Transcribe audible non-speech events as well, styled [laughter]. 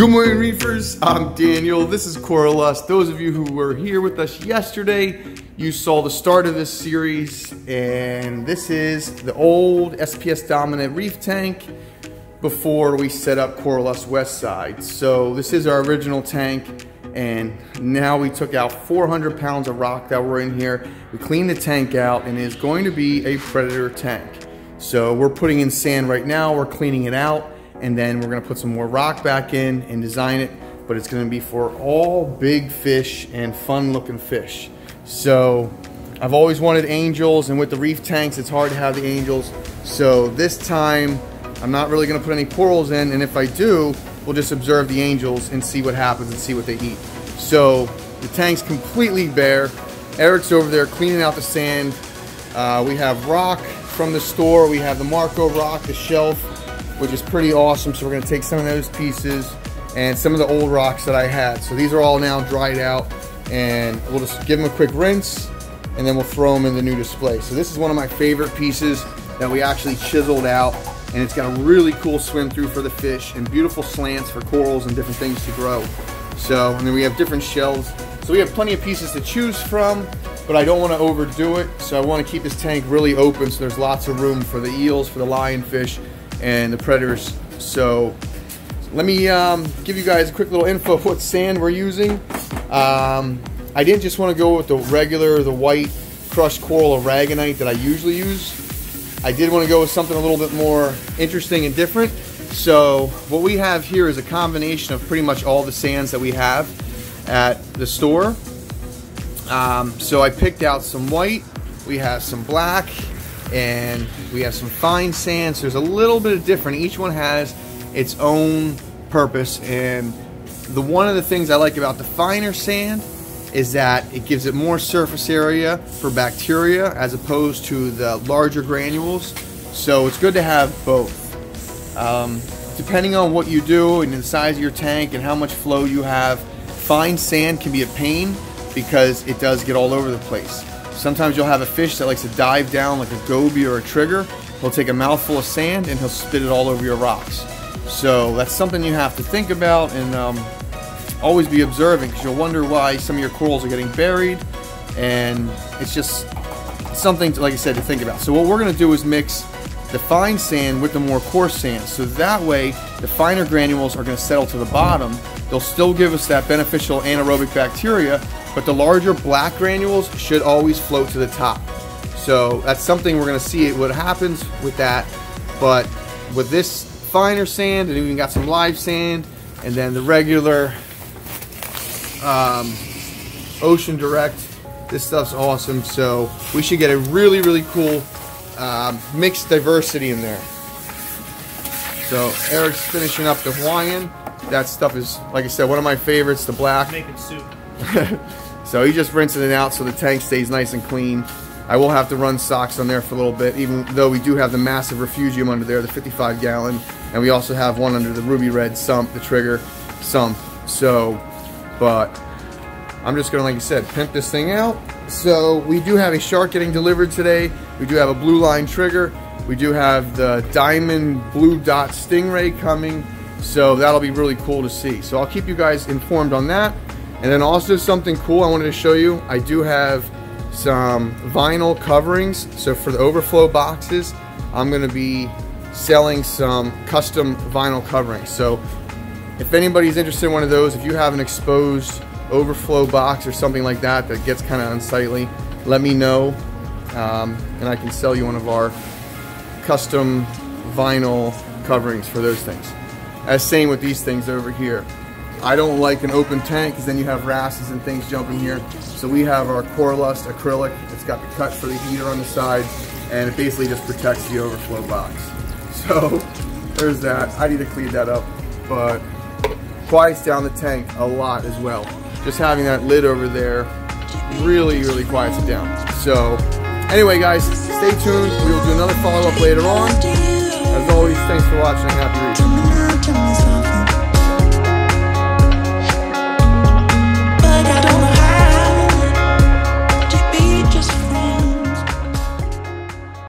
Good morning, reefers. I'm Daniel. This is Coralust. Those of you who were here with us yesterday, you saw the start of this series, and this is the old SPS Dominant reef tank before we set up Coralust West Side. So this is our original tank, and now we took out 400 pounds of rock that were in here. We cleaned the tank out, and it is going to be a Predator tank. So we're putting in sand right now. We're cleaning it out and then we're gonna put some more rock back in and design it, but it's gonna be for all big fish and fun looking fish. So I've always wanted angels and with the reef tanks, it's hard to have the angels. So this time, I'm not really gonna put any corals in, and if I do, we'll just observe the angels and see what happens and see what they eat. So the tank's completely bare. Eric's over there cleaning out the sand. Uh, we have rock from the store. We have the Marco rock, the shelf, which is pretty awesome. So we're gonna take some of those pieces and some of the old rocks that I had. So these are all now dried out and we'll just give them a quick rinse and then we'll throw them in the new display. So this is one of my favorite pieces that we actually chiseled out and it's got a really cool swim through for the fish and beautiful slants for corals and different things to grow. So, and then we have different shells. So we have plenty of pieces to choose from, but I don't want to overdo it. So I want to keep this tank really open so there's lots of room for the eels, for the lionfish, and the predators. So let me um, give you guys a quick little info of what sand we're using. Um, I didn't just want to go with the regular, the white crushed coral aragonite that I usually use. I did want to go with something a little bit more interesting and different. So what we have here is a combination of pretty much all the sands that we have at the store. Um, so I picked out some white, we have some black, and we have some fine sands. There's a little bit of different. Each one has its own purpose, and the one of the things I like about the finer sand is that it gives it more surface area for bacteria as opposed to the larger granules. So it's good to have both. Um, depending on what you do and the size of your tank and how much flow you have, fine sand can be a pain because it does get all over the place. Sometimes you'll have a fish that likes to dive down like a goby or a trigger. He'll take a mouthful of sand and he'll spit it all over your rocks. So that's something you have to think about and um, always be observing because you'll wonder why some of your corals are getting buried and it's just something, to, like I said, to think about. So what we're going to do is mix the fine sand with the more coarse sand. So that way the finer granules are going to settle to the bottom. They'll still give us that beneficial anaerobic bacteria, but the larger black granules should always float to the top. So that's something we're gonna see what happens with that. But with this finer sand, and even got some live sand, and then the regular um, Ocean Direct, this stuff's awesome. So we should get a really, really cool um, mixed diversity in there. So Eric's finishing up the Hawaiian. That stuff is, like I said, one of my favorites, the black. Making soup. [laughs] so he's just rinsing it out so the tank stays nice and clean. I will have to run socks on there for a little bit, even though we do have the massive refugium under there, the 55 gallon, and we also have one under the ruby red sump, the trigger sump. So, but I'm just gonna, like I said, pimp this thing out. So we do have a shark getting delivered today. We do have a blue line trigger. We do have the diamond blue dot stingray coming. So that'll be really cool to see. So I'll keep you guys informed on that. And then also something cool I wanted to show you. I do have some vinyl coverings. So for the overflow boxes, I'm gonna be selling some custom vinyl coverings. So if anybody's interested in one of those, if you have an exposed overflow box or something like that that gets kind of unsightly, let me know um, and I can sell you one of our custom vinyl coverings for those things. As same with these things over here. I don't like an open tank because then you have wrasses and things jumping here. So we have our Coralust acrylic. It's got the cut for the heater on the side and it basically just protects the overflow box. [laughs] So there's that. I need to clean that up, but quiets down the tank a lot as well. Just having that lid over there really, really quiets it down. So anyway, guys, stay tuned. We will do another follow-up later on. As always, thanks for watching. Happy reading.